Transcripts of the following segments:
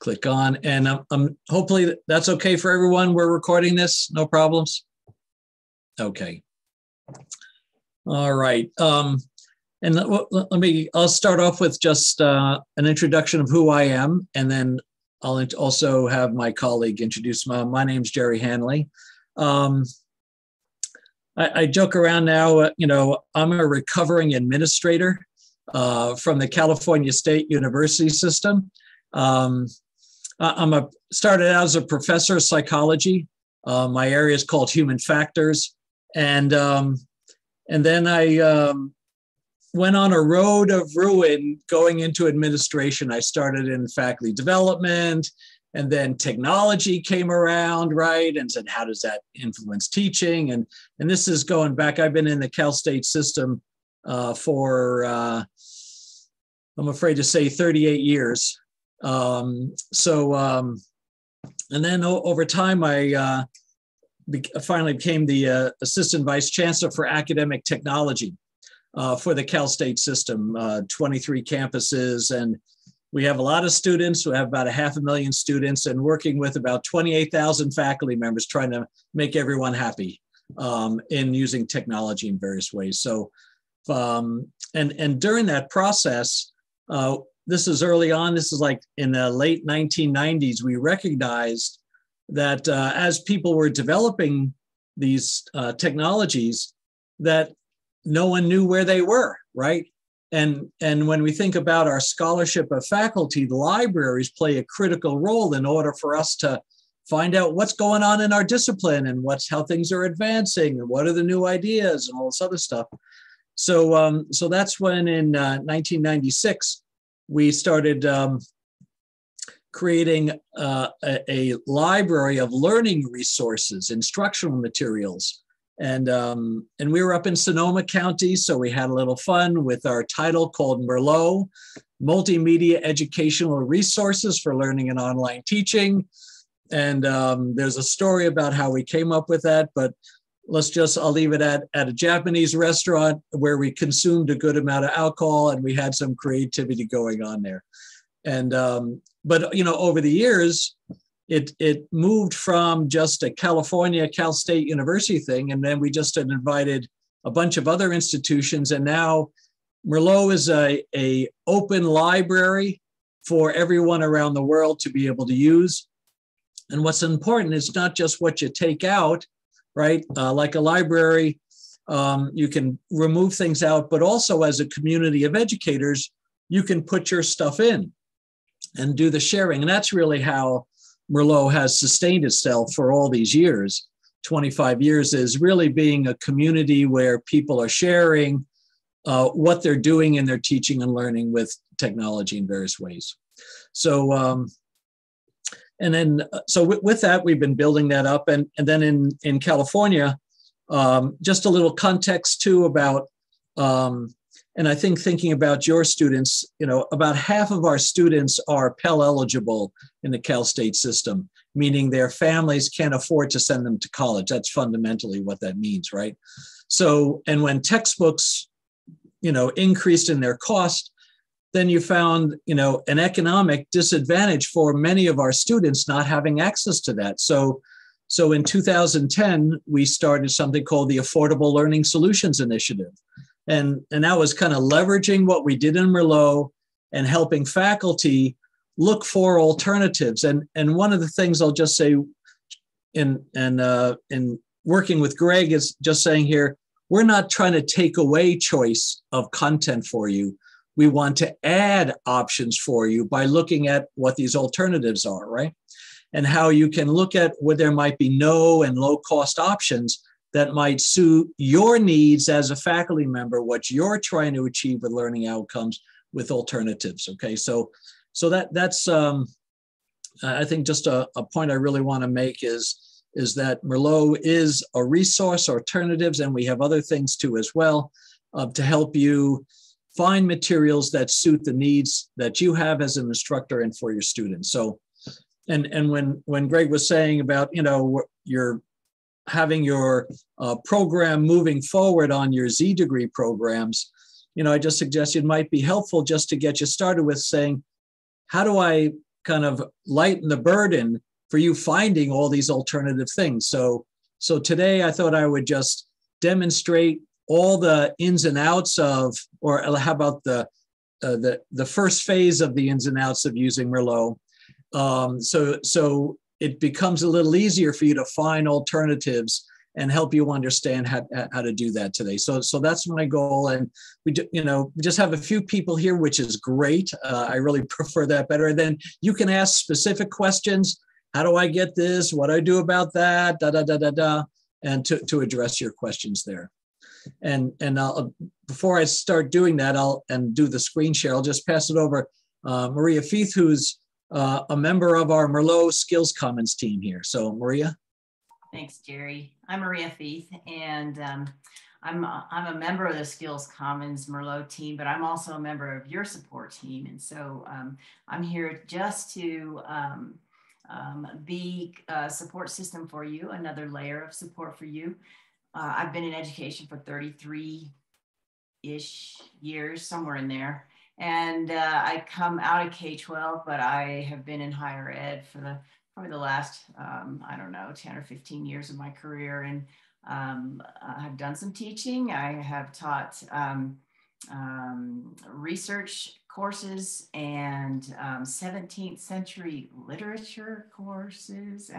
click on, and I'm, I'm hopefully that's okay for everyone. We're recording this, no problems. Okay. All right. Um, and let, let me, I'll start off with just uh, an introduction of who I am, and then I'll also have my colleague introduce my, my name's Gerry Hanley. Um, I, I, joke around now, uh, you know, I'm a recovering administrator uh, from the California State University system. Um, I'm a started out as a professor of psychology. Uh, my area is called human factors, and um, and then I um, went on a road of ruin going into administration. I started in faculty development, and then technology came around, right? And said, how does that influence teaching? And and this is going back. I've been in the Cal State system uh, for uh, I'm afraid to say 38 years. Um, so um, and then o- over time, I uh, be- finally became the uh, assistant vice chancellor for academic technology uh, for the Cal State system, uh, 23 campuses. And we have a lot of students. We have about a half a million students and working with about 28,000 faculty members trying to make everyone happy um, in using technology in various ways. So, um, and, and during that process, uh, this is early on, this is like in the late 1990s, we recognized that uh, as people were developing these uh, technologies, that no one knew where they were, right? And, and when we think about our scholarship of faculty, the libraries play a critical role in order for us to find out what's going on in our discipline and what's how things are advancing and what are the new ideas and all this other stuff. So, um, so that's when in uh, 1996 we started um, creating uh, a, a, library of learning resources, instructional materials. And, um, and we were up in Sonoma County, so we had a little fun with our title called Merlot Multimedia Educational Resources for Learning and Online Teaching. And um, there's a story about how we came up with that, but let's just, I'll leave it at, at a Japanese restaurant where we consumed a good amount of alcohol and we had some creativity going on there. And um, but you know, over the years, it it moved from just a California Cal State University thing, and then we just had invited a bunch of other institutions, and now Merlot is a, a open library for everyone around the world to be able to use. And what's important is not just what you take out, right? Uh, like a library, um, you can remove things out, but also as a community of educators, you can put your stuff in and do the sharing. And that's really how Merlot has sustained itself for all these years. 25 years is really being a community where people are sharing uh, what they're doing in their teaching and learning with technology in various ways. So, um, and then, uh, so with, with, that, we've been building that up. And, and then in, in California, um, just a little context too about um, and I think thinking about your students, you know, about half of our students are Pell eligible in the Cal State system, meaning their families can't afford to send them to college. That's fundamentally what that means, right? So, and when textbooks, you know, increased in their cost, then you found, you know, an economic disadvantage for many of our students not having access to that. So, so in 2010, we started something called the Affordable Learning Solutions Initiative and and that was kind of leveraging what we did in Merlot and helping faculty look for alternatives. And and one of the things I'll just say in and uh, in working with Greg is just saying here we're not trying to take away choice of content for you. We want to add options for you by looking at what these alternatives are, right? And how you can look at where there might be no and low cost options that might suit your needs as a faculty member, what you're trying to achieve with learning outcomes with alternatives. Okay, so so that that's um, I think just a, a point I really want to make is is that Merlot is a resource, alternatives, and we have other things too as well uh, to help you find materials that suit the needs that you have as an instructor and for your students. So, and and when when Greg was saying about you know your having your uh, program moving forward on your Z degree programs, you know, I just suggested it might be helpful just to get you started with saying, how do I kind of lighten the burden for you finding all these alternative things. So, so today I thought I would just demonstrate all the ins and outs of, or how about the uh, the the first phase of the ins and outs of using Merlot. Um, so so it becomes a little easier for you to find alternatives and help you understand how, how to do that today. So, so that's my goal. And we, do, you know, we just have a few people here, which is great. Uh, I really prefer that better. And then you can ask specific questions. How do I get this? What do I do about that? Da, da, da, da, da. And to, to address your questions there. And, and I'll, before I start doing that, I'll, and do the screen share, I'll just pass it over. Uh, Maria Feith, who's uh, a member of our Merlot Skills Commons team here. So Maria. Thanks, Gerry. I'm Maria Feith, and um, I'm, a, I'm a member of the Skills Commons Merlot team, but I'm also a member of your support team. And so um, I'm here just to um, um be a support system for you, another layer of support for you. Uh, I've been in education for 33 ish years, somewhere in there. And uh, I come out of K 12, but I have been in higher ed for the probably the last, um, I don't know, 10 or 15 years of my career. And um, I've done some teaching. I have taught um, um research courses and um, 17th century literature courses.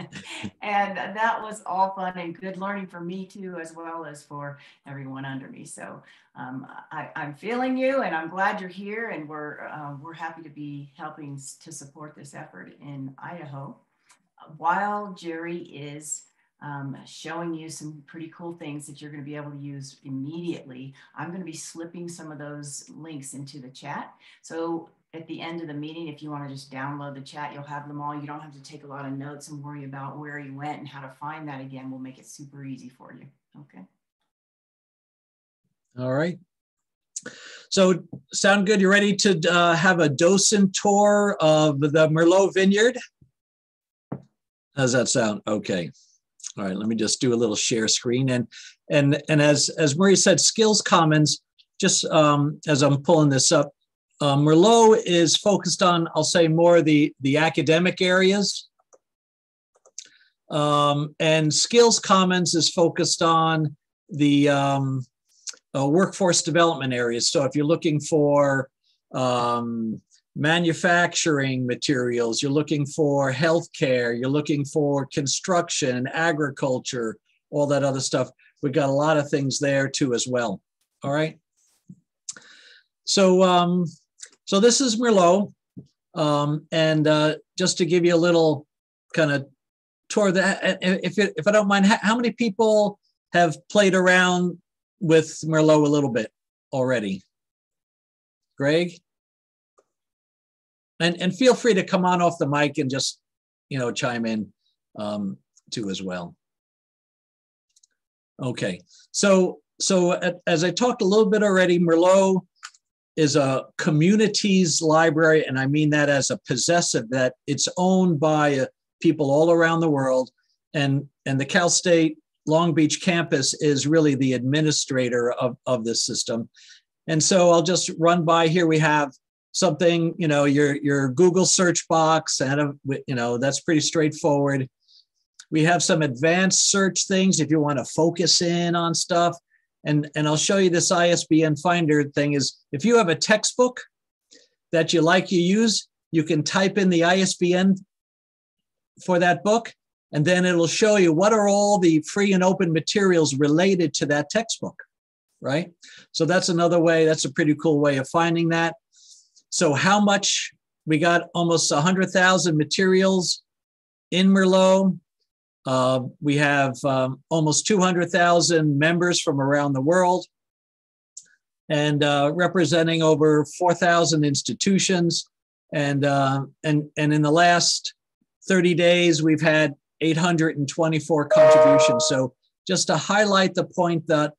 and that was all fun and good learning for me too, as well as for everyone under me. So um, I, am feeling you and I'm glad you're here and we're, uh, we're happy to be helping to support this effort in Idaho. While Gerry is um, showing you some pretty cool things that you're going to be able to use immediately. I'm going to be slipping some of those links into the chat. So at the end of the meeting, if you want to just download the chat, you'll have them all. You don't have to take a lot of notes and worry about where you went and how to find that again. We'll make it super easy for you. Okay. All right. So sound good? You ready to uh, have a docent tour of the Merlot Vineyard? How's that sound? Okay. All right, let me just do a little share screen. And and and as as Marie said, Skills Commons, just um, as I'm pulling this up, uh, Merlot is focused on, I'll say more the, the academic areas. Um, and Skills Commons is focused on the um, uh, workforce development areas. So if you're looking for um, manufacturing materials, you're looking for healthcare, you're looking for construction, agriculture, all that other stuff. We've got a lot of things there too as well. All right. So, um, so this is Merlot. Um, and uh, just to give you a little kind of tour that, if, it, if I don't mind, how many people have played around with Merlot a little bit already? Greg? And and feel free to come on off the mic and just you know chime in um, too as well. Okay, so so as I talked a little bit already, Merlot is a communities library, and I mean that as a possessive that it's owned by uh, people all around the world, and and the Cal State Long Beach campus is really the administrator of of this system. And so I'll just run by here. We have something, you know, your your Google search box, and you know that's pretty straightforward. We have some advanced search things if you want to focus in on stuff. And, and I'll show you this ISBN finder thing is if you have a textbook that you like you use, you can type in the ISBN for that book, and then it'll show you what are all the free and open materials related to that textbook, right? So that's another way, that's a pretty cool way of finding that. So how much? We got almost 100,000 materials in Merlot. Uh, we have um, almost 200,000 members from around the world and uh, representing over 4,000 institutions. And, uh, and, and in the last 30 days, we've had 824 contributions. So just to highlight the point that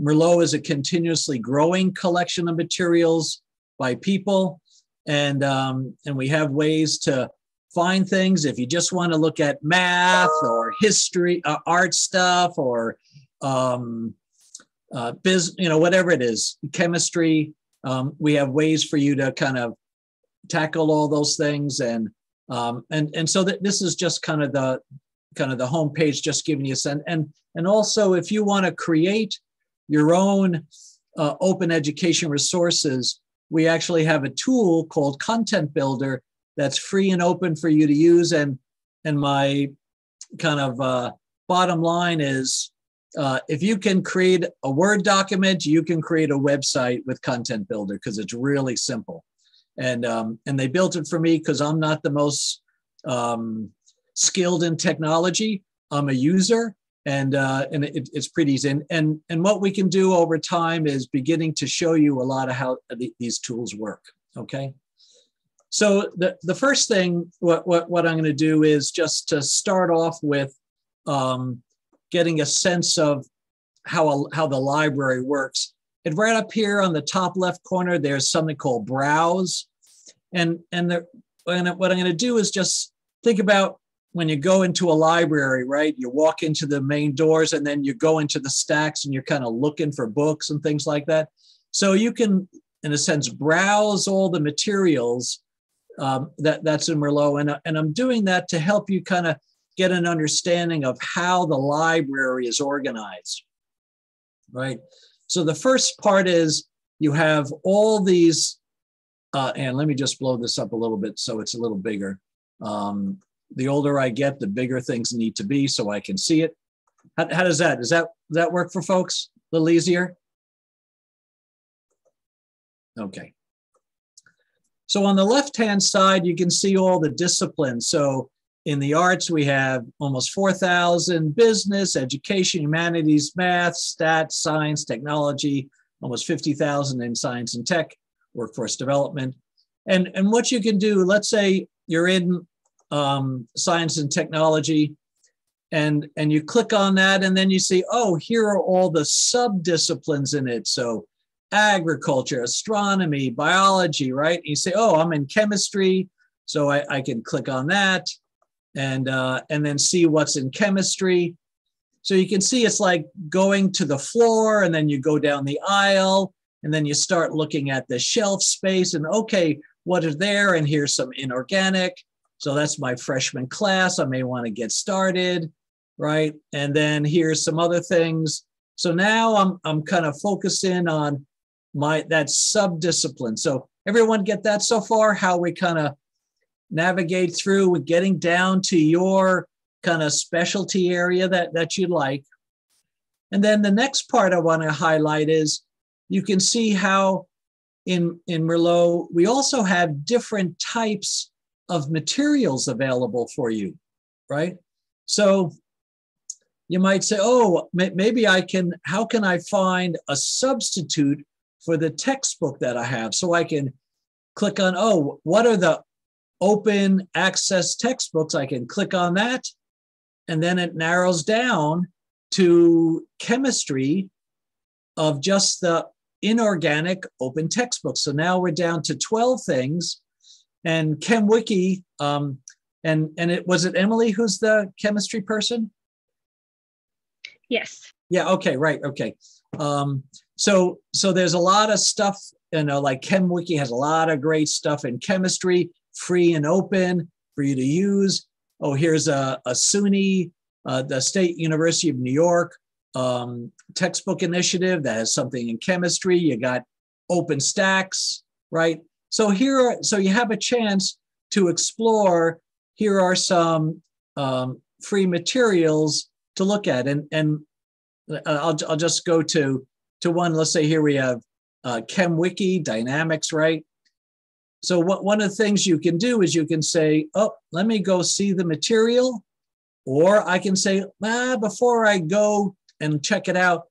Merlot is a continuously growing collection of materials by people. And, um, and we have ways to find things if you just want to look at math or history, uh, art stuff, or um, uh, biz, you know, whatever it is, chemistry. Um, we have ways for you to kind of tackle all those things. And Um, and and so that this is just kind of the kind of the home page, just giving you a sense. And and also, if you want to create your own uh, open education resources, we actually have a tool called Content Builder that's free and open for you to use. And and my kind of uh, bottom line is uh, if you can create a Word document, you can create a website with Content Builder because it's really simple. And, um, and they built it for me because I'm not the most um, skilled in technology. I'm a user and, uh, and it, it's pretty easy. And, and, and what we can do over time is beginning to show you a lot of how these tools work, okay? So the, the first thing, what, what, what I'm gonna do is just to start off with um, getting a sense of how, a, how the library works. And right up here on the top left corner, there's something called Browse. And, and, the, and what I'm going to do is just think about when you go into a library, right? You walk into the main doors and then you go into the stacks and you're kind of looking for books and things like that. So you can, in a sense, browse all the materials um, that, that's in Merlot. And, and I'm doing that to help you kind of get an understanding of how the library is organized, right? So the first part is you have all these, uh, and let me just blow this up a little bit so it's a little bigger. Um, the older I get, the bigger things need to be so I can see it. How, how does that, does that, that work for folks? A little easier? Okay. So on the left-hand side, you can see all the disciplines. So in the arts, we have almost 4,000 business, education, humanities, math, stats, science, technology, almost 50,000 in science and tech, workforce development. And, and what you can do, let's say you're in um, science and technology, and, and you click on that, and then you see, oh, here are all the sub-disciplines in it. So agriculture, astronomy, biology, right? And you say, oh, I'm in chemistry, so I, I can click on that and uh, and then see what's in chemistry. So you can see it's like going to the floor and then you go down the aisle and then you start looking at the shelf space and okay, what are there? And here's some inorganic. So that's my freshman class. I may want to get started, right? And then here's some other things. So now I'm I'm kind of focusing on my that sub-discipline. So everyone get that so far? How we kind of navigate through with getting down to your kind of specialty area that, that you like. And then the next part I want to highlight is you can see how in, in Merlot, we also have different types of materials available for you, right? So you might say, oh, maybe I can, how can I find a substitute for the textbook that I have? So I can click on, oh, what are the open access textbooks, I can click on that and then it narrows down to chemistry of just the inorganic open textbooks. So now we're down to 12 things and ChemWiki, um, and, and it was it Emily who's the chemistry person? Yes. Yeah, okay, right, okay. Um, so so there's a lot of stuff, you know, like ChemWiki has a lot of great stuff in chemistry free and open for you to use. Oh, here's a, a SUNY, uh, the State University of New York um, textbook initiative that has something in chemistry. You got OpenStax, right? So here, so you have a chance to explore. Here are some um, free materials to look at, and and uh, I'll I'll just go to to one. Let's say here we have uh, ChemWiki Dynamics, right? So what one of the things you can do is you can say, oh, let me go see the material. Or I can say, ah, before I go and check it out,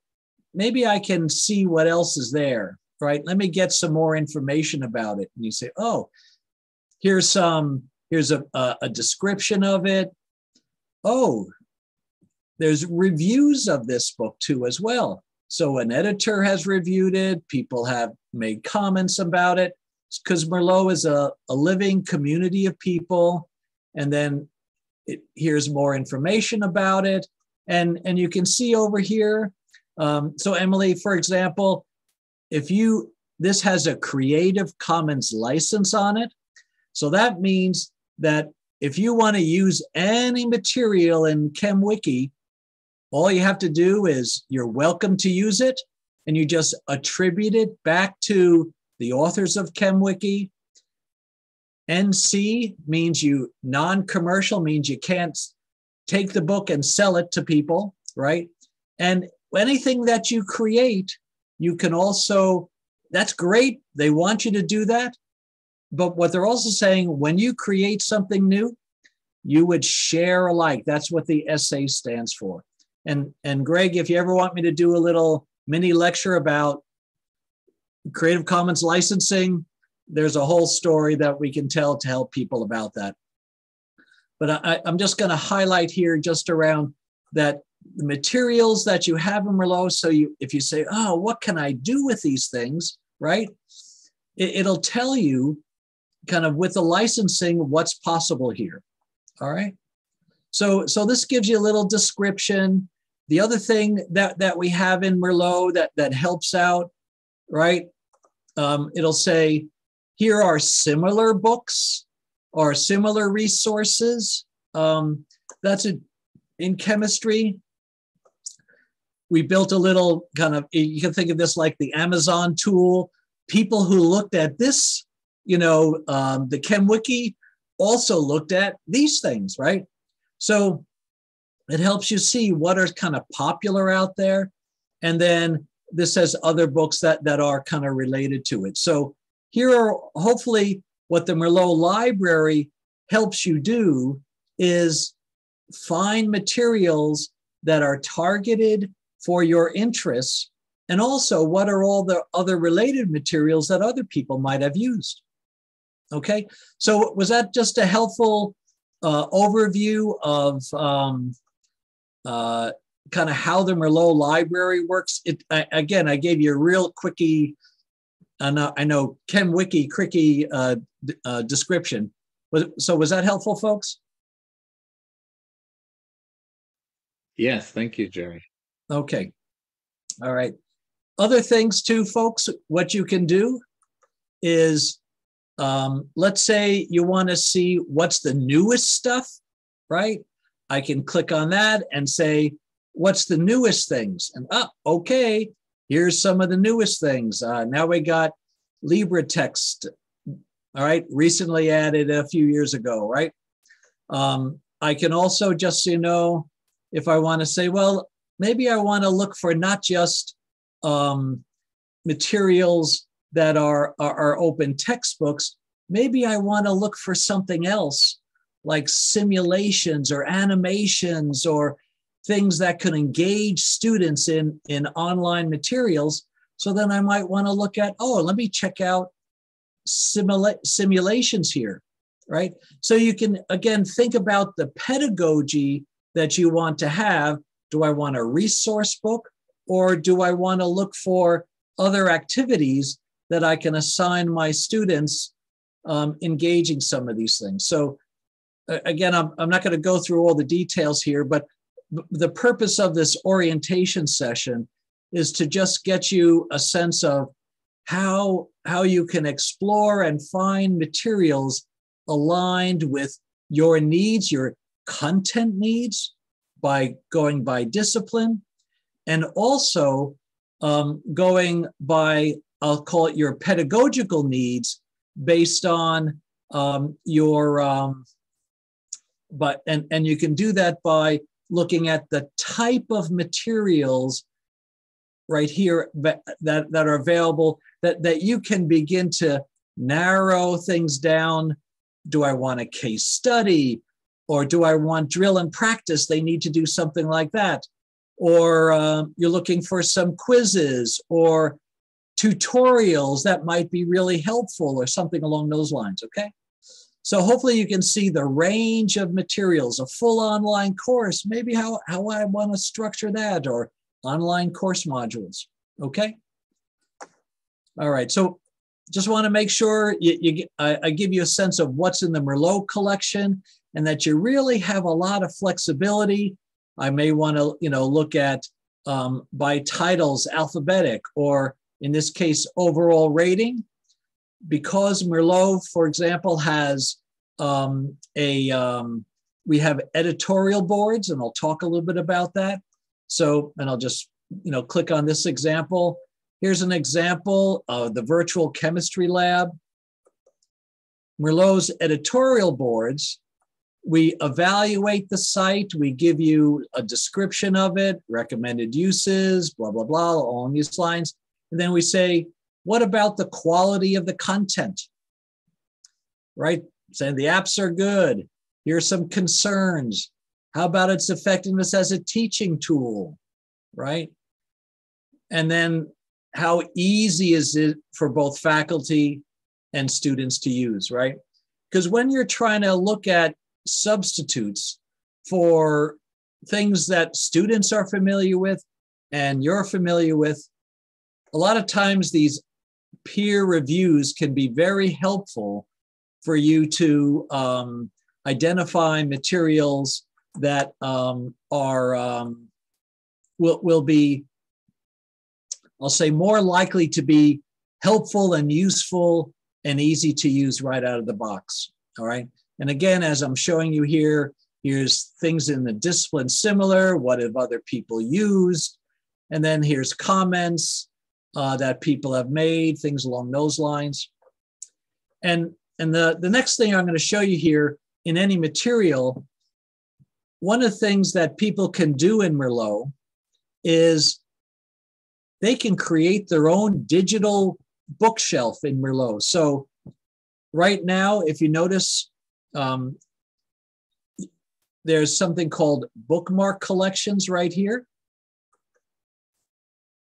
maybe I can see what else is there, right? Let me get some more information about it. And you say, oh, here's some, here's a, a, a description of it. Oh, there's reviews of this book too as well. So an editor has reviewed it, people have made comments about it because Merlot is a, a living community of people. And then it, here's more information about it. And, and you can see over here. Um, so Emily, for example, if you, this has a Creative Commons license on it. So that means that if you want to use any material in ChemWiki, all you have to do is you're welcome to use it and you just attribute it back to the authors of ChemWiki. NC means you non-commercial means you can't take the book and sell it to people, right? And anything that you create, you can also that's great. They want you to do that. But what they're also saying, when you create something new, you would share alike. That's what the SA stands for. And, and Greg, if you ever want me to do a little mini lecture about Creative Commons licensing, there's a whole story that we can tell to help people about that. But I, I'm just going to highlight here just around that the materials that you have in Merlot. So you, if you say, oh, what can I do with these things, right? It, it'll tell you kind of with the licensing what's possible here. All right. So, so this gives you a little description. The other thing that, that we have in Merlot that, that helps out, right? Um, it'll say, here are similar books or similar resources. Um, that's a, in chemistry. We built a little kind of, you can think of this like the Amazon tool. People who looked at this, you know, um, the ChemWiki also looked at these things, right? So it helps you see what are kind of popular out there. And then this has other books that, that are kind of related to it. So here are hopefully what the Merlot library helps you do is find materials that are targeted for your interests and also what are all the other related materials that other people might have used. Okay? So was that just a helpful uh, overview of um, uh, kind of how the merlot library works? It I, again i gave you a real quickie I know, I know ChemWiki quickie uh, uh, description. So was that helpful folks? Yes thank you gerry okay all right. Other things too, folks, what you can do is um, let's say you want to see what's the newest stuff, right? I can click on that and say, what's the newest things? And oh, okay, here's some of the newest things. Uh, now we got LibreText, all right, recently added a few years ago, right? Um, I can also just, you know, if I want to say, well, maybe I want to look for not just um, materials that are, are, are open textbooks. Maybe I want to look for something else like simulations or animations or things that could engage students in, in online materials. So then I might want to look at, oh, let me check out simula- simulations here, right? So you can, again, think about the pedagogy that you want to have do I want a resource book or do I want to look for other activities that I can assign my students um, engaging some of these things? So, again, I'm, I'm not going to go through all the details here, but the purpose of this orientation session is to just get you a sense of how, how you can explore and find materials aligned with your needs, your content needs, by going by discipline and also um, going by, I'll call it your pedagogical needs based on um, your, um, but, and, and you can do that by looking at the type of materials right here that, that are available that, that you can begin to narrow things down. Do I want a case study? Or do I want drill and practice? They need to do something like that. Or uh, you're looking for some quizzes or tutorials that might be really helpful or something along those lines, okay? So hopefully you can see the range of materials, a full online course, maybe how, how I want to structure that or online course modules, okay? All right, so just want to make sure you, you I, I, give you a sense of what's in the Merlot collection and that you really have a lot of flexibility. I may want to, you know, look at um, by titles, alphabetic, or in this case, overall rating. Because Merlot, for example, has um, a um, we have editorial boards, and I'll talk a little bit about that. So, and I'll just you know click on this example. Here's an example of the virtual chemistry lab. Merlot's editorial boards, we evaluate the site, we give you a description of it, recommended uses, blah, blah, blah, along these lines. And then we say, what about the quality of the content? Right? Saying the apps are good. Here's some concerns. How about its effectiveness as a teaching tool? Right? And then how easy is it for both faculty and students to use, right? Because when you're trying to look at substitutes for things that students are familiar with and you're familiar with, a lot of times these peer reviews can be very helpful for you to um, identify materials that um, are um, will will be I'll say more likely to be helpful and useful and easy to use right out of the box. All right. And again, as I'm showing you here, here's things in the discipline similar. What have other people used? And then here's comments uh, that people have made, things along those lines. And, and the, the next thing I'm going to show you here in any material, one of the things that people can do in Merlot is they can create their own digital bookshelf in Merlot. So right now, if you notice, um, there's something called bookmark collections right here.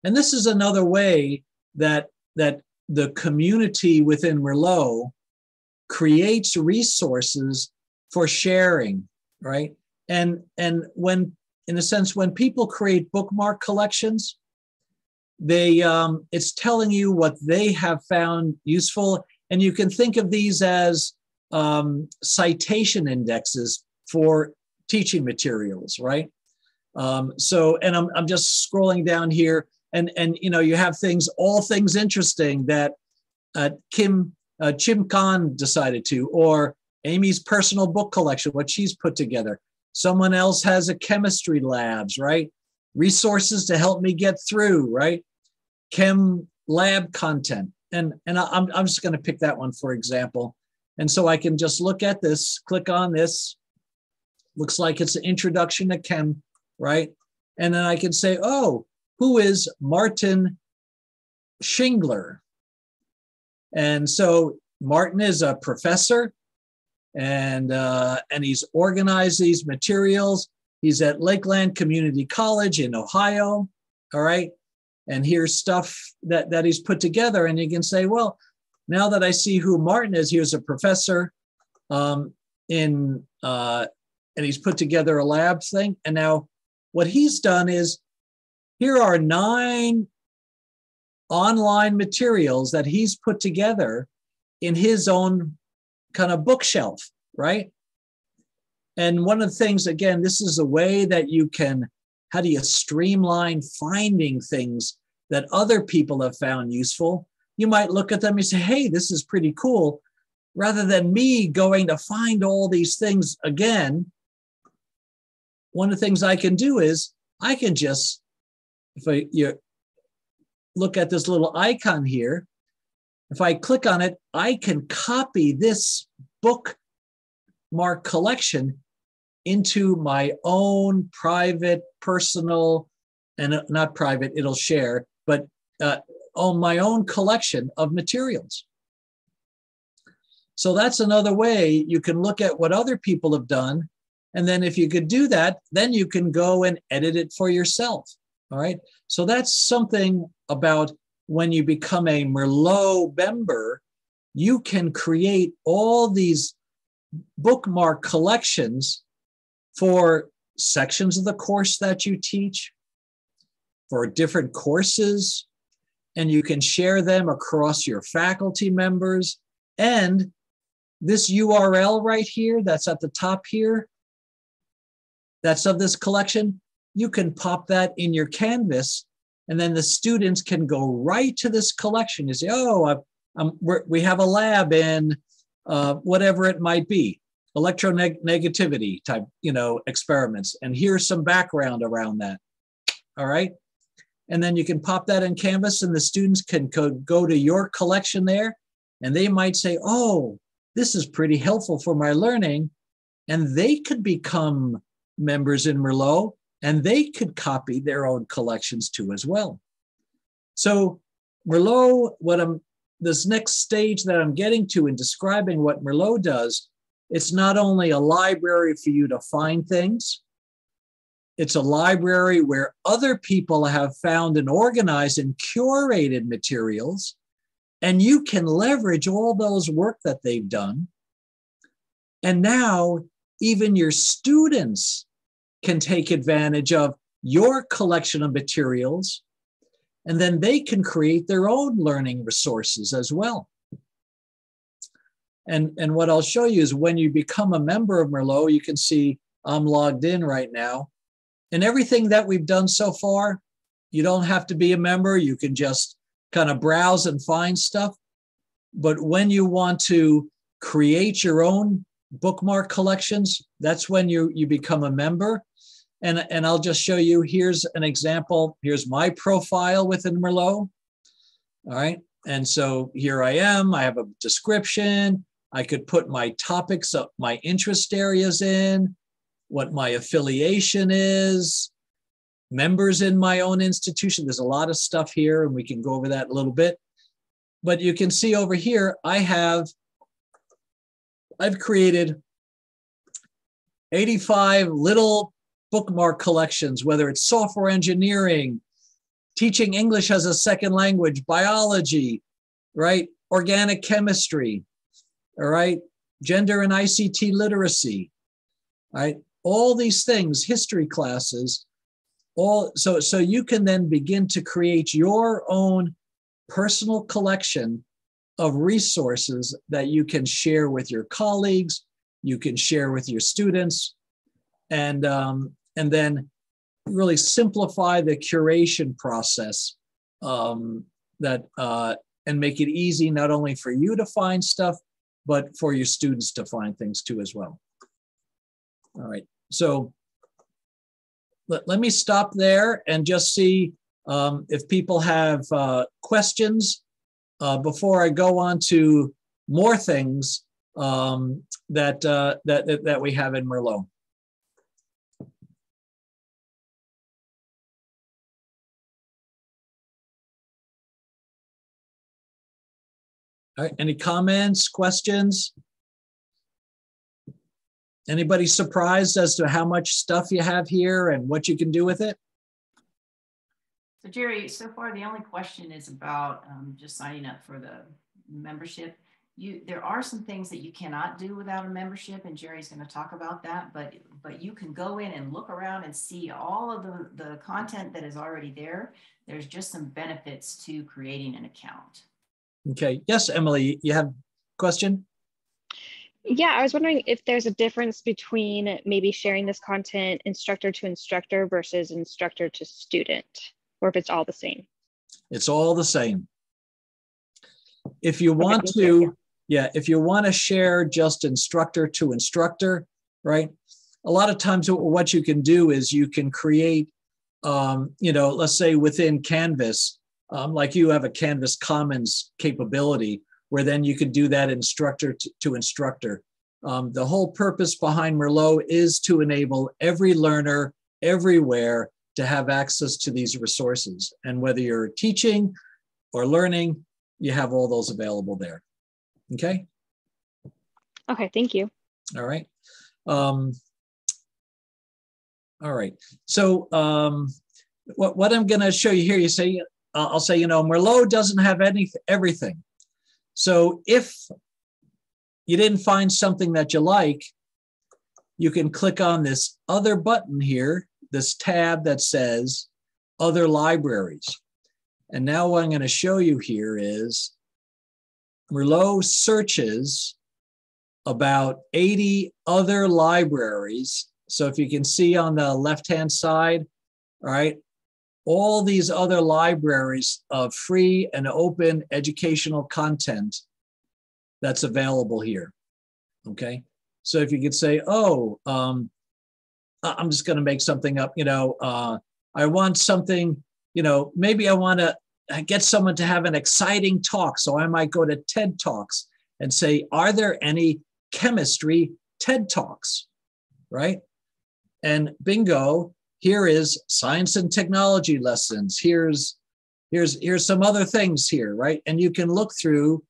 And this is another way that, that the community within Merlot creates resources for sharing, right? And, and when, in a sense, when people create bookmark collections, they um, it's telling you what they have found useful and you can think of these as um, citation indexes for teaching materials right um, so and I'm, I'm just scrolling down here and and you know you have things all things interesting that uh, kim uh, chim khan decided to or amy's personal book collection what she's put together someone else has a chemistry labs right resources to help me get through right chem lab content. And, and I'm, I'm just going to pick that one for example. And so I can just look at this, click on this. Looks like it's an introduction to chem, right? And then I can say, oh, who is Martin Shingler? And so Martin is a professor and, uh, and he's organized these materials. He's at Lakeland Community College in Ohio. All right and here's stuff that, that he's put together. And you can say, well, now that I see who Martin is, he was a professor um, in, uh, and he's put together a lab thing. And now what he's done is here are nine online materials that he's put together in his own kind of bookshelf, right? And one of the things, again, this is a way that you can, how do you streamline finding things that other people have found useful, you might look at them and say, hey, this is pretty cool. Rather than me going to find all these things again, one of the things I can do is I can just, if I you look at this little icon here, if I click on it, I can copy this bookmark collection into my own private, personal, and not private, it'll share, but uh, on my own collection of materials. So that's another way you can look at what other people have done. And then if you could do that, then you can go and edit it for yourself. All right. So that's something about when you become a Merlot member, you can create all these bookmark collections for sections of the course that you teach, for different courses, and you can share them across your faculty members. And this URL right here, that's at the top here, that's of this collection, you can pop that in your Canvas, and then the students can go right to this collection. You say, oh, I'm, we have a lab in uh, whatever it might be, electronegativity type, you know, experiments. And here's some background around that. All right. And then you can pop that in Canvas and the students can go to your collection there and they might say, oh, this is pretty helpful for my learning. And they could become members in Merlot and they could copy their own collections too as well. So Merlot, what I'm this next stage that I'm getting to in describing what Merlot does, it's not only a library for you to find things, it's a library where other people have found and organized and curated materials, and you can leverage all those work that they've done. And now, even your students can take advantage of your collection of materials and then they can create their own learning resources as well. And, and what I'll show you is when you become a member of Merlot, you can see I'm logged in right now. And everything that we've done so far, you don't have to be a member. You can just kind of browse and find stuff. But when you want to create your own bookmark collections, that's when you, you become a member. And, and I'll just show you, here's an example. Here's my profile within Merlot. All right. And so here I am. I have a description. I could put my topics up, my interest areas in, what my affiliation is, members in my own institution. There's a lot of stuff here, and we can go over that a little bit. But you can see over here, I have, I've created 85 little bookmark collections, whether it's software engineering, teaching English as a second language, biology, right? Organic chemistry, all right? Gender and ICT literacy, right? All these things, history classes, all so so you can then begin to create your own personal collection of resources that you can share with your colleagues, you can share with your students, and um, and then really simplify the curation process um, that uh, and make it easy not only for you to find stuff, but for your students to find things too as well. All right, so let, let me stop there and just see um, if people have uh, questions uh, before I go on to more things um, that, uh, that, that, that we have in Merlot. All right, any comments, questions? Anybody surprised as to how much stuff you have here and what you can do with it? So Gerry, so far the only question is about um, just signing up for the membership. You, there are some things that you cannot do without a membership, and Gerry's going to talk about that. But but you can go in and look around and see all of the the content that is already there. There's just some benefits to creating an account. Okay. Yes, Emily, you have a question? Yeah, I was wondering if there's a difference between maybe sharing this content instructor to instructor versus instructor to student, or if it's all the same. It's all the same. If you want okay, to, you. yeah, if you want to share just instructor to instructor, right? A lot of times what you can do is you can create, um, you know, let's say within Canvas, um, like you have a Canvas Commons capability where then you can do that instructor to, to instructor. Um, the whole purpose behind Merlot is to enable every learner everywhere to have access to these resources. And whether you're teaching or learning, you have all those available there. Okay? Okay, thank you. All right. Um, all right. So um, what, what I'm going to show you here, you say, I'll say, you know, Merlot doesn't have any everything. So if you didn't find something that you like, you can click on this other button here, this tab that says other libraries. And now what I'm going to show you here is Merlot searches about 80 other libraries. So if you can see on the left-hand side, all right, all these other libraries of free and open educational content that's available here. Okay. So if you could say, oh, um, I'm just going to make something up, you know, uh, I want something, you know, maybe I want to get someone to have an exciting talk. So I might go to TED Talks and say, are there any chemistry TED Talks? Right. And bingo, here is science and technology lessons. Here's here's here's some other things here, right? And you can look through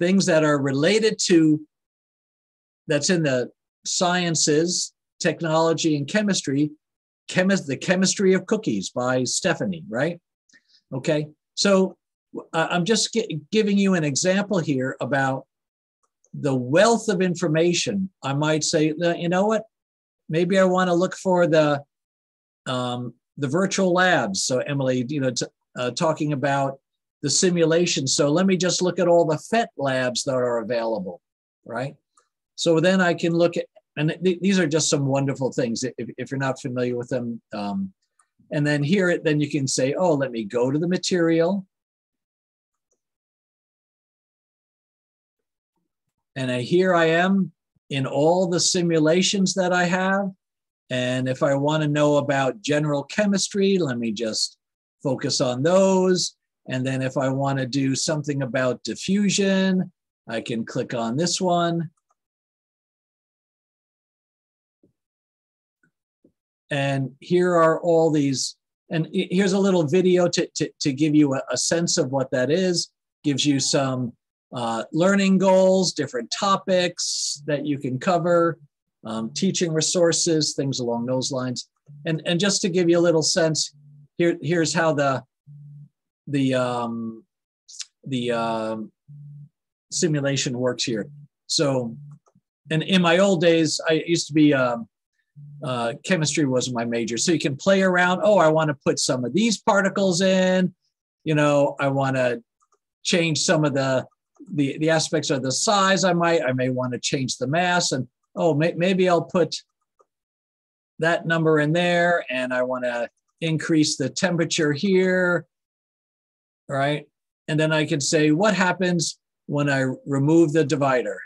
things that are related to that's in the sciences, technology, and chemistry. Chemist, the chemistry of cookies by Stephanie, right? Okay, so uh, I'm just giving you an example here about the wealth of information. I might say, you know what? Maybe I want to look for the um, the virtual labs. So Emily, you know, t- uh, talking about the simulation. So let me just look at all the PhET labs that are available, right? So then I can look at, and th- these are just some wonderful things if, if you're not familiar with them. Um, and then here, it then you can say, oh, let me go to the material. And I, here I am in all the simulations that I have. And if I want to know about general chemistry, let me just focus on those. And then if I want to do something about diffusion, I can click on this one. And here are all these, and here's a little video to, to, to give you a, a sense of what that is. Gives you some uh, learning goals, different topics that you can cover, um, teaching resources, things along those lines. And, and just to give you a little sense, here, here's how the, the, um, the um, simulation works here. So, and in my old days, I used to be, um, uh, chemistry was my major. So you can play around. Oh, I want to put some of these particles in. You know, I want to change some of the, the the aspects of the size. I might I may want to change the mass, and oh, may, maybe I'll put that number in there, and I want to increase the temperature here, right? And then I can say, what happens when I remove the divider,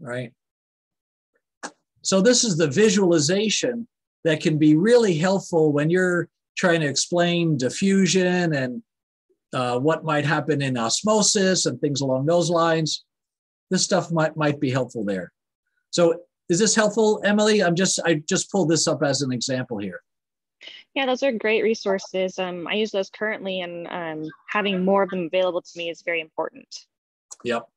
right? So this is the visualization that can be really helpful when you're trying to explain diffusion and uh, what might happen in osmosis and things along those lines. This stuff might, might be helpful there. So is this helpful, Emily? I'm just, I just pulled this up as an example here. Yeah, those are great resources. Um, I use those currently, and um, having more of them available to me is very important. Yep.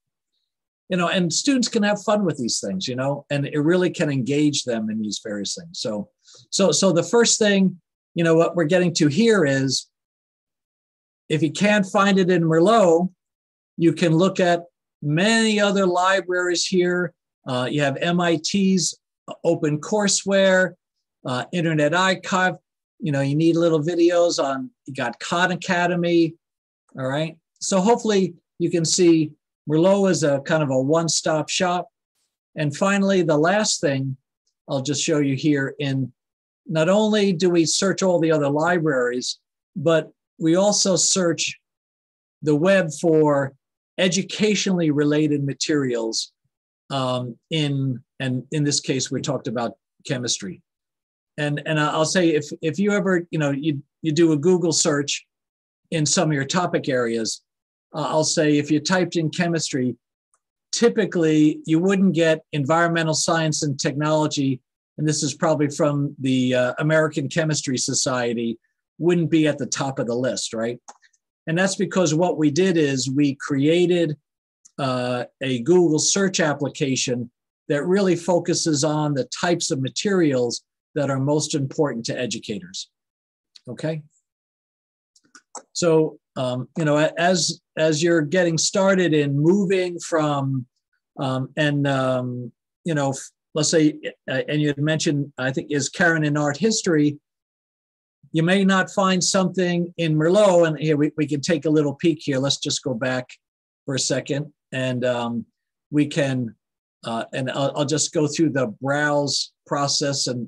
You know, and students can have fun with these things, you know, and it really can engage them in these various things. So, so, so the first thing, you know, what we're getting to here is if you can't find it in Merlot, you can look at many other libraries here. Uh, you have MIT's OpenCourseware, uh, Internet Archive. You know, you need little videos on, you got Khan Academy. All right. So hopefully you can see Merlot is a kind of a one stop shop. And finally, the last thing I'll just show you here in not only do we search all the other libraries, but we also search the web for educationally related materials um, in, and in this case, we talked about chemistry and and I'll say if if you ever you know you you do a Google search in some of your topic areas, uh, I'll say if you typed in chemistry, typically you wouldn't get environmental science and technology, and this is probably from the uh, American Chemistry Society, wouldn't be at the top of the list, right? And that's because what we did is we created uh, a Google search application that really focuses on the types of materials that are most important to educators. Okay. So, um, you know, as as you're getting started in moving from, um, and um, you know, let's say, uh, and you had mentioned, I think, is Karen in art history. You may not find something in Merlot, and here we, we can take a little peek here. Let's just go back for a second, and um, we can uh, and I'll, I'll, just go through the browse process and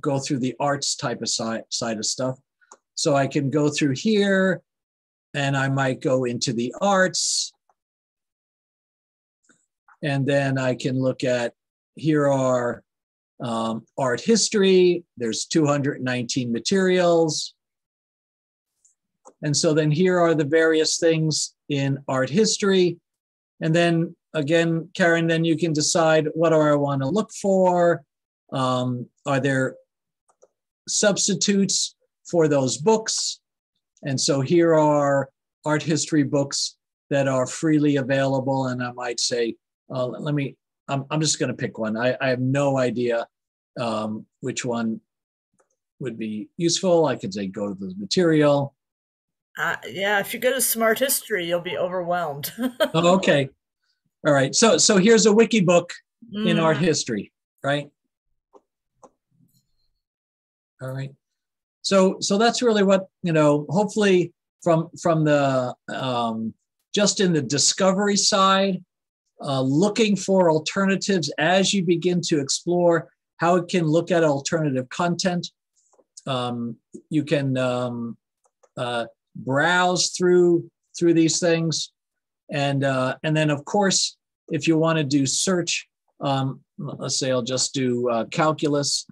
go through the arts type of side, side of stuff. So I can go through here and I might go into the arts. And then I can look at, here are um, art history, there's 219 materials. And so then here are the various things in art history. And then again, Karen, then you can decide what do I want to look for? Um, are there substitutes for those books? And so here are art history books that are freely available. And I might say, uh, let me, I'm, I'm just going to pick one. I, I have no idea um, which one would be useful. I could say go to the material. Uh, yeah, if you go to Smarthistory, you'll be overwhelmed. oh, okay. All right. So so here's a wiki book in art Mm, history, right? All right. So so that's really what, you know, hopefully from from the um just in the discovery side, uh, looking for alternatives as you begin to explore how it can look at alternative content. Um, you can um, uh, browse through through these things, and uh, and then of course, if you want to do search, um, let's say I'll just do uh, calculus.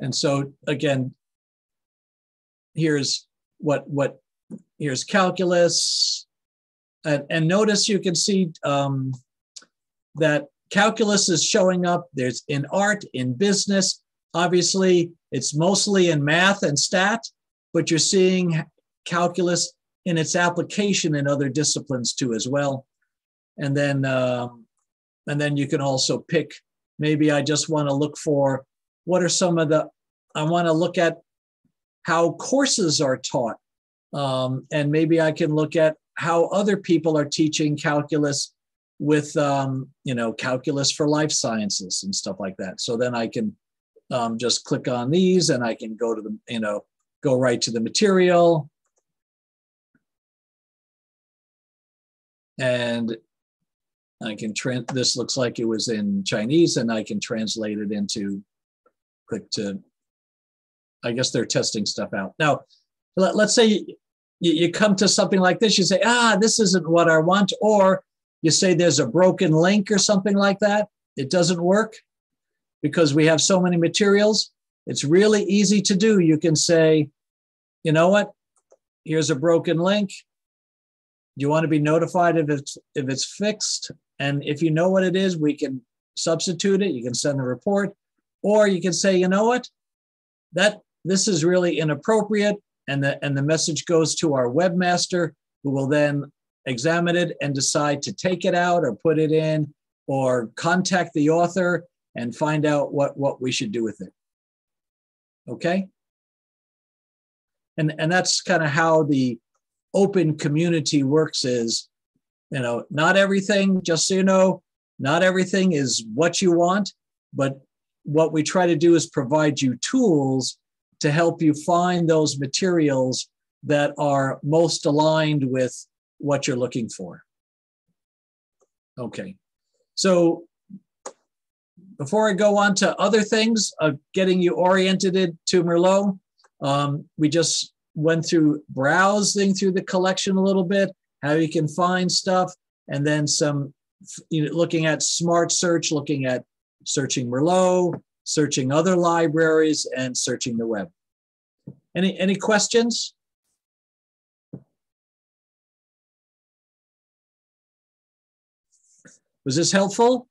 And so again, here's what what here's calculus, and, and notice you can see um, that calculus is showing up. There's in art, in business. Obviously, it's mostly in math and stat, but you're seeing calculus in its application in other disciplines too as well. And then um, and then you can also pick. Maybe I just want to look for what are some of the. I want to look at how courses are taught, um, and maybe I can look at how other people are teaching calculus with um, you know calculus for life sciences and stuff like that. So then I can um, just click on these and I can go to the you know go right to the material and I can. This looks like it was in Chinese, and I can translate it into. Click to. I guess they're testing stuff out now. Let, let's say you, you come to something like this. You say, "Ah, this isn't what I want," or you say there's a broken link or something like that. It doesn't work because we have so many materials. It's really easy to do. You can say, "You know what? Here's a broken link." you want to be notified if it's if it's fixed and if you know what it is we can substitute it you can send a report or you can say you know what that this is really inappropriate and the and the message goes to our webmaster who will then examine it and decide to take it out or put it in or contact the author and find out what what we should do with it. Okay? And and that's kind of how the open community works is you know not everything just so you know not everything is what you want but what we try to do is provide you tools to help you find those materials that are most aligned with what you're looking for. Okay. So before i go on to other things of getting you oriented to merlot um, we just went through browsing through the collection a little bit, how you can find stuff, and then some, you know, looking at smart search, looking at searching Merlot, searching other libraries, and searching the web. Any any questions? Was this helpful?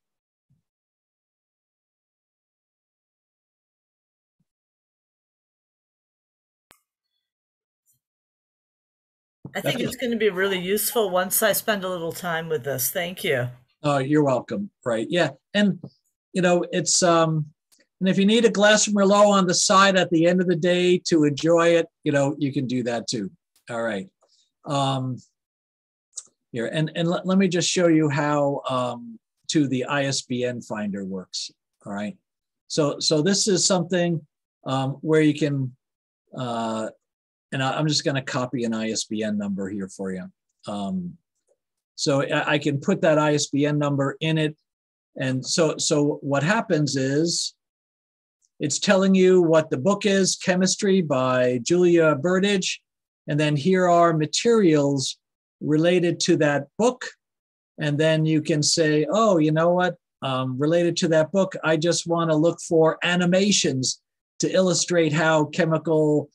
I think it's going to be really useful once I spend a little time with this. Thank you. Oh, you're welcome. Right. Yeah. And, you know, it's, um, and if you need a glass of Merlot on the side at the end of the day to enjoy it, you know, you can do that too. All right. Um, here, and, and let, let me just show you how um, to the ISBN finder works. All right. So, so this is something um, where you can, uh, and I, I'm just going to copy an ISBN number here for you. Um, so I, I can put that ISBN number in it. And so, so what happens is it's telling you what the book is, Chemistry by Julia Burdge. And then here are materials related to that book. And then you can say, oh, you know what? Um, related to that book, I just want to look for animations to illustrate how chemical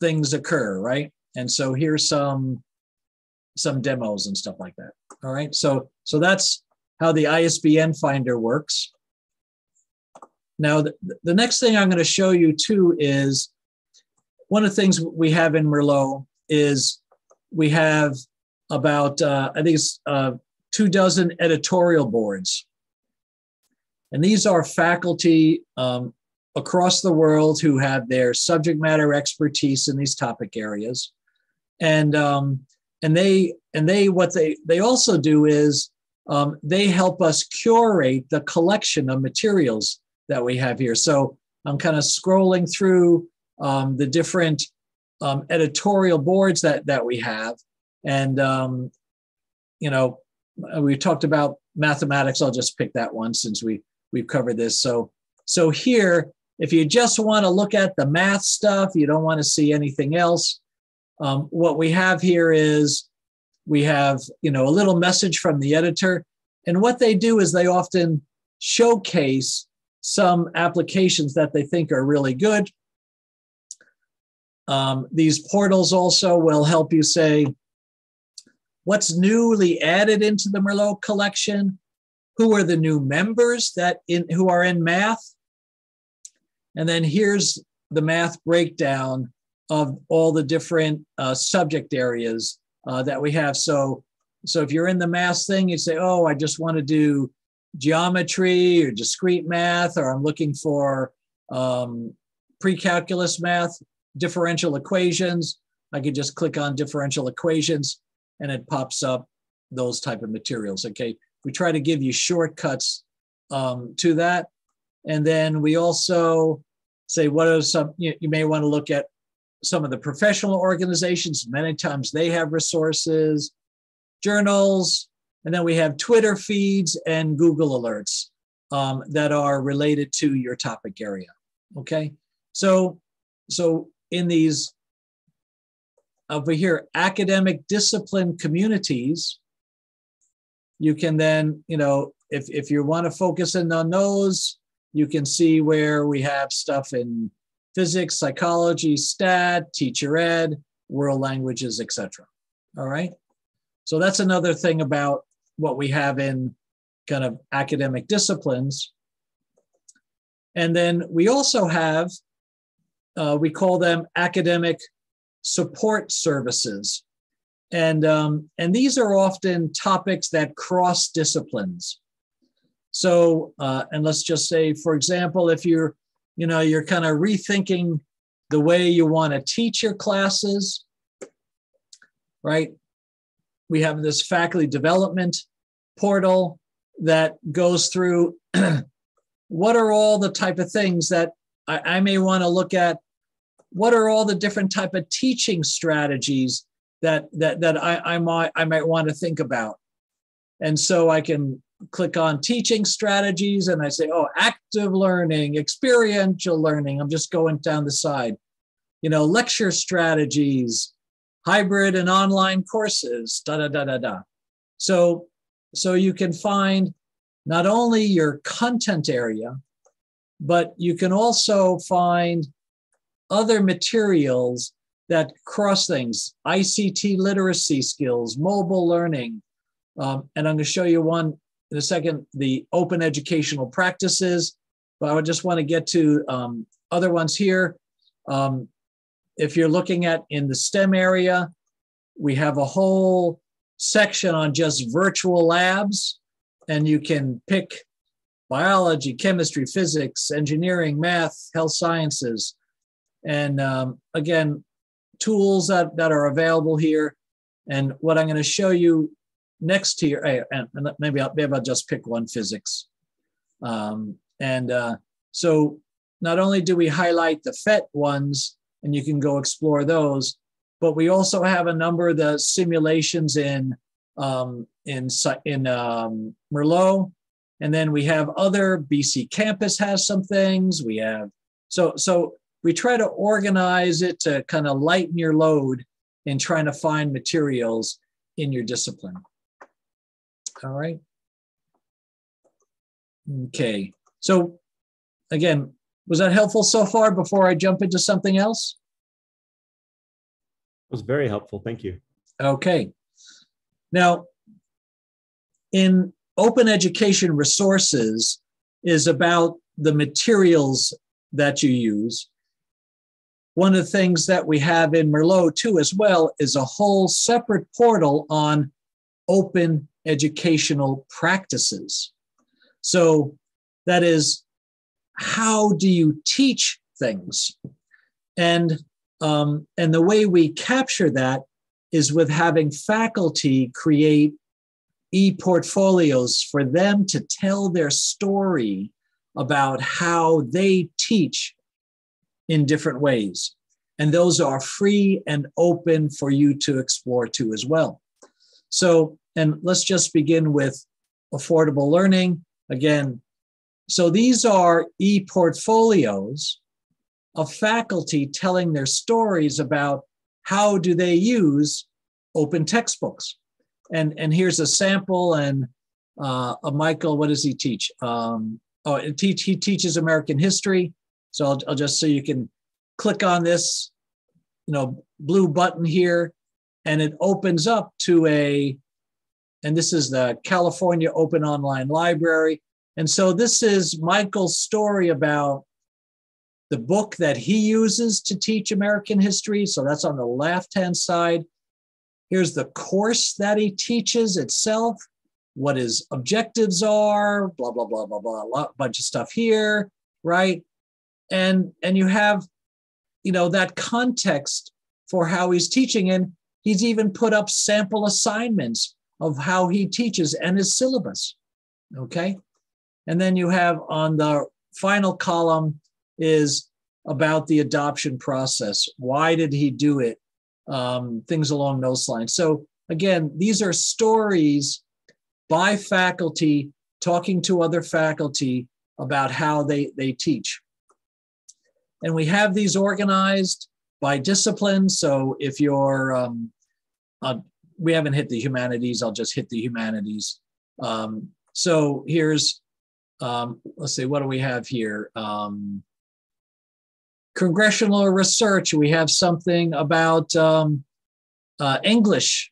things occur, right? And so here's some some demos and stuff like that. All right. So so that's how the ISBN finder works. Now, the, the next thing I'm going to show you too is one of the things we have in Merlot is we have about, uh, I think it's uh, two dozen editorial boards. And these are faculty um, across the world who have their subject matter expertise in these topic areas. And, um, and they, and they, what they, they also do is um, they help us curate the collection of materials that we have here. So I'm kind of scrolling through um, the different um, editorial boards that that we have, and um, you know, we talked about mathematics. I'll just pick that one since we we've covered this. So so here, if you just want to look at the math stuff, you don't want to see anything else. Um, what we have here is we have you know a little message from the editor, and what they do is they often showcase some applications that they think are really good. Um, these portals also will help you say what's newly added into the Merlot collection, who are the new members that in who are in math, and then here's the math breakdown of all the different uh, subject areas uh, that we have. So, so if you're in the math thing, you say, "Oh, I just want to do geometry or discrete math, or I'm looking for um, pre-calculus math, differential equations, I could just click on differential equations and it pops up those type of materials. Okay, we try to give you shortcuts um, to that. And then we also say what are some, you, you may want to look at some of the professional organizations. Many times they have resources, journals, and then we have Twitter feeds and Google alerts um, that are related to your topic area. Okay, so so in these over here academic discipline communities, you can then you know if if you want to focus in on those, you can see where we have stuff in physics, psychology, stat, teacher ed, world languages, etc. All right. So that's another thing about what we have in kind of academic disciplines. And then we also have, uh, we call them academic support services. And, um, and these are often topics that cross disciplines. So, uh, and let's just say, for example, if you're, you know, you're kind of rethinking the way you want to teach your classes, right? We have this faculty development portal that goes through what are all the type of things that I, I may want to look at what are all the different type of teaching strategies that that that I, I might I might want to think about. And so I can click on teaching strategies and I say, oh, active learning, experiential learning. I'm just going down the side. You know, lecture strategies, hybrid and online courses, da da da da da. So so you can find not only your content area, but you can also find other materials that cross things, ICT literacy skills, mobile learning. Um, and I'm going to show you one in a second, the open educational practices. But I would just want to get to um, other ones here. Um, if you're looking at in the STEM area, we have a whole section on just virtual labs, and you can pick biology, chemistry, physics, engineering, math, health sciences, and um, again, tools that, that are available here. And what I'm going to show you next here, and maybe I'll, maybe I'll just pick one physics. Um, and uh, so not only do we highlight the PhET ones, and you can go explore those, but we also have a number of the simulations in um, in in um, Merlot, and then we have other BC campus has some things. We have so so we try to organize it to kind of lighten your load in trying to find materials. in your discipline. All right. Okay, so again, was that helpful so far before I jump into something else? It was very helpful. Thank you. Okay. Now, in open education resources is about the materials that you use. One of the things that we have in Merlot too as well is a whole separate portal on open educational practices. So that is, how do you teach things? And um, and the way we capture that is with having faculty create e-portfolios for them to tell their story about how they teach in different ways. And those are free and open for you to explore too as well. So, and let's just begin with affordable learning. Again, so these are e-portfolios of faculty telling their stories about how do they use open textbooks. And, and here's a sample and uh, Michael, what does he teach? Um, oh, teach, he teaches American history. So I'll, I'll just so you can click on this, you know, blue button here, and it opens up to a, and this is the California Open Online Library. And so this is Michael's story about the book that he uses to teach American history. So that's on the left hand side. Here's the course that he teaches itself, what his objectives are, blah, blah, blah, blah, blah, a bunch of stuff here, right? And, and you have, you know, that context for how he's teaching. And he's even put up sample assignments of how he teaches and his syllabus, okay? And then you have on the final column, is about the adoption process. Why did he do it? Um, things along those lines. So, again, these are stories by faculty talking to other faculty about how they, they teach. And we have these organized by discipline. So, if you're, um, uh, we haven't hit the humanities, I'll just hit the humanities. Um, so, here's, um, let's see, what do we have here? Um, congressional research. We have something about um, uh, English,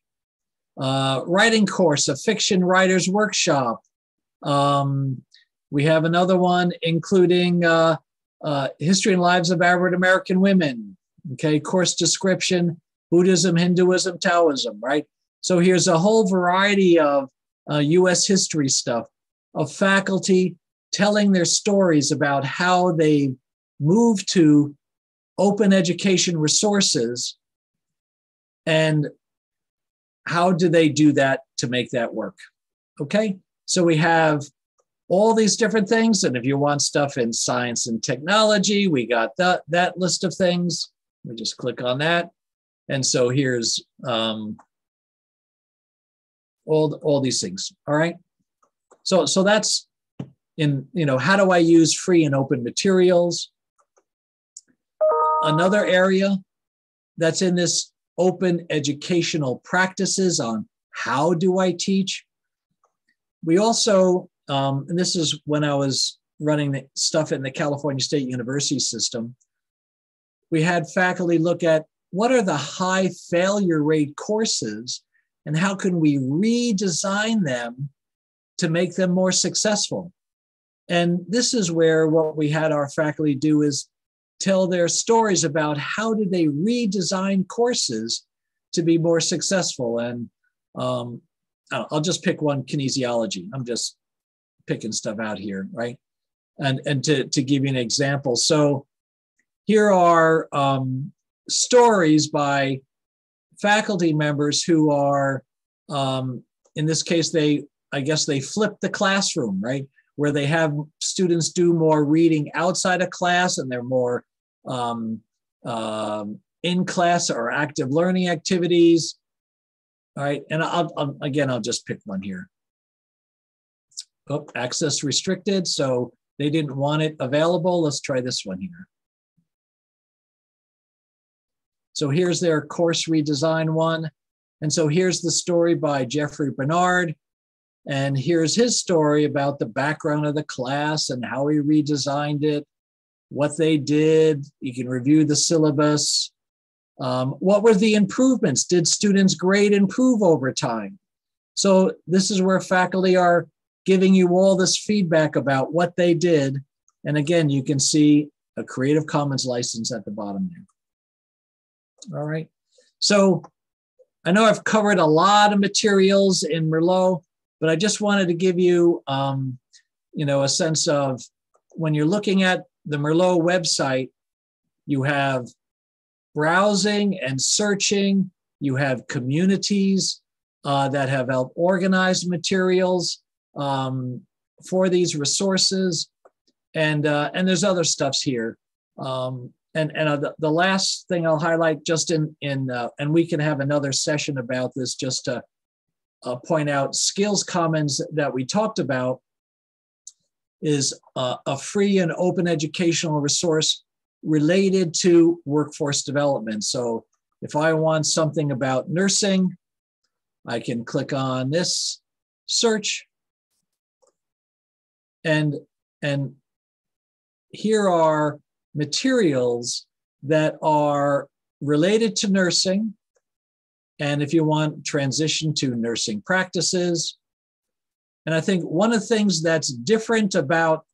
uh, writing course, a fiction writer's workshop. Um, we have another one including uh, uh history and lives of Arab American women. Okay, course description, Buddhism, Hinduism, Taoism, right? So here's a whole variety of US uh, history stuff of faculty telling their stories about how they move to open education resources and how do they do that to make that work okay? So we have all these different things and if you want stuff in science and technology we got that that list of things. We just click on that and so here's um, all all these things all right so so that's in you know how do i use free and open materials another area that's in this open educational practices on how do I teach. We also, um, and this is when I was running the stuff in the California State University system, we had faculty look at what are the high failure rate courses and how can we redesign them to make them more successful. And this is where what we had our faculty do is tell their stories about how did they redesign courses to be more successful. And um, I'll just pick one kinesiology. I'm just picking stuff out here, right? And, and to, to give you an example. So here are um, stories by faculty members who are, um, in this case, they, I guess they flip the classroom, right? Where they have students do more reading outside of class and they're more um, um, in class or active learning activities. All right, and I'll, I'll, again, I'll just pick one here. Oh, access restricted, so they didn't want it available. Let's try this one here. So here's their course redesign one. And so here's the story by Jeffrey Bernard. And here's his story about the background of the class and how he redesigned it, what they did. You can review the syllabus. Um, what were the improvements? Did students' grade improve over time? So this is where faculty are giving you all this feedback about what they did. And again, you can see a Creative Commons license at the bottom there. All right. So I know I've covered a lot of materials in Merlot, but I just wanted to give you, um, you know, a sense of when you're looking at the Merlot website, you have browsing and searching, you have communities uh, that have helped organize materials um, for these resources, and uh, and there's other stuffs here. Um, and and uh, the, the last thing I'll highlight just in in uh, and we can have another session about this just to uh, point out skills commons that we talked about is uh, a free and open educational resource related to workforce development. So if I want something about nursing, I can click on this search and and here are materials that are related to nursing. And if you want transition to nursing practices. And I think one of the things that's different about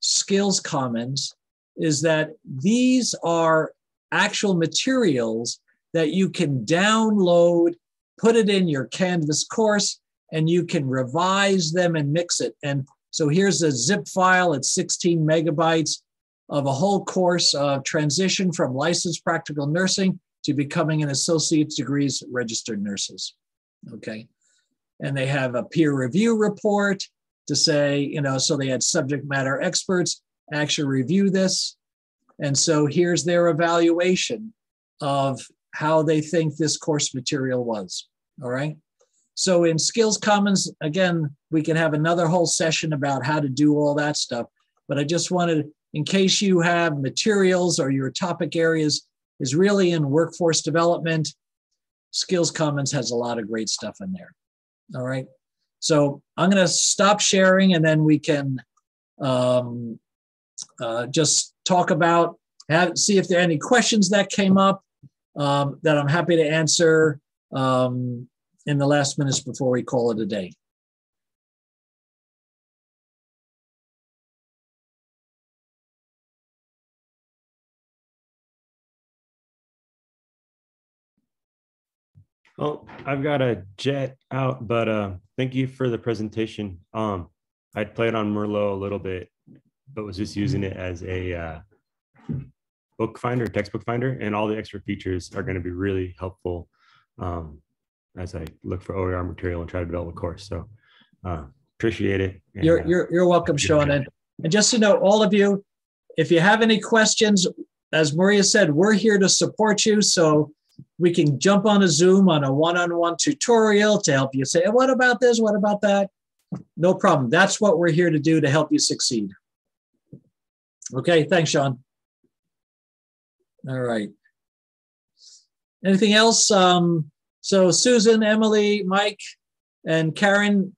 Skills Commons is that these are actual materials that you can download, put it in your Canvas course, and you can revise them and mix it. And so here's a zip file, it's 16 megabytes of a whole course of transition from licensed practical nursing to becoming an associate's degrees registered nurses. Okay. And they have a peer review report to say, you know, so they had subject matter experts actually review this. And so here's their evaluation of how they think this course material was. All right. So in Skills Commons, again, we can have another whole session about how to do all that stuff. But I just wanted in case you have materials or your topic areas is really in workforce development, Skills Commons has a lot of great stuff in there. All right. So I'm going to stop sharing and then we can um, uh, just talk about, have, see if there are any questions that came up um, that I'm happy to answer um, in the last minutes before we call it a day. Well, I've got a jet out, but uh, thank you for the presentation. Um, I played on Merlot a little bit, but was just using it as a uh, book finder, textbook finder, and all the extra features are going to be really helpful um, as I look for OER material and try to develop a course. So uh, appreciate it. And, You're, uh, you're, you're welcome, Sean. And, and just to know, all of you, if you have any questions, as Maria said, we're here to support you. So we can jump on a Zoom on a one-on-one tutorial to help you say, what about this? What about that? No problem. That's what we're here to do to help you succeed. Okay, thanks, Sean. All right. Anything else? Um, so Susan, Emily, Mike, and Karen,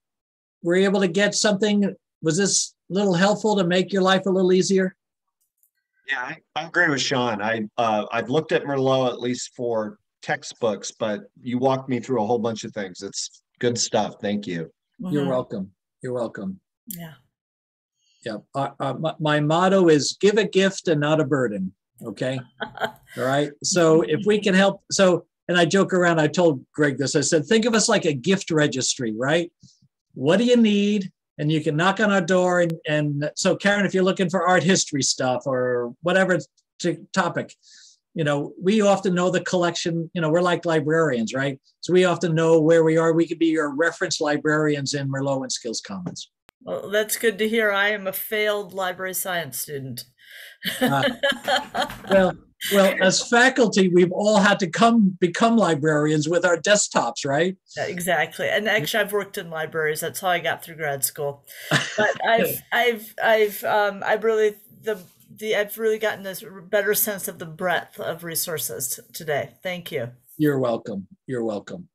were able to get something? Was this little helpful to make your life a little easier? Yeah, I, I agree with Sean. I uh, I've looked at Merlot at least for textbooks, but you walked me through a whole bunch of things. It's good stuff. Thank you. You're Mhm. welcome. You're welcome. Yeah. Yeah. Uh, uh, my, my motto is give a gift and not a burden. Okay. All right. So if we can help, so, and I joke around, I told Greg this, I said, think of us like a gift registry, right? What do you need? And you can knock on our door. And, and so, Karen, if you're looking for art history stuff or whatever t- topic, you know, we often know the collection, you know, we're like librarians, right? So we often know where we are. We could be your reference librarians in Merlot and Skills Commons. Well, that's good to hear. I am a failed library science student. Ah. Well, well, as faculty, we've all had to come become librarians with our desktops, right? Exactly. And actually, I've worked in libraries. That's how I got through grad school. But I've, I've, I've, um, I've really the the I've really gotten this better sense of the breadth of resources today. Thank you. You're welcome. You're welcome.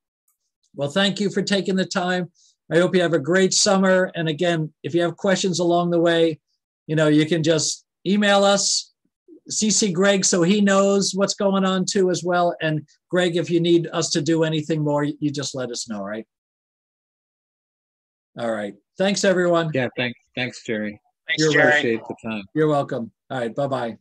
Well, thank you for taking the time. I hope you have a great summer. And again, if you have questions along the way, you know, you can just email us, CC Greg so he knows what's going on too as well. And Greg, if you need us to do anything more, you just let us know, right? All right. Thanks, everyone. Yeah, thanks, thanks, Gerry. Thanks, You're Gerry. Appreciate the time. You're welcome. All right. Bye-bye.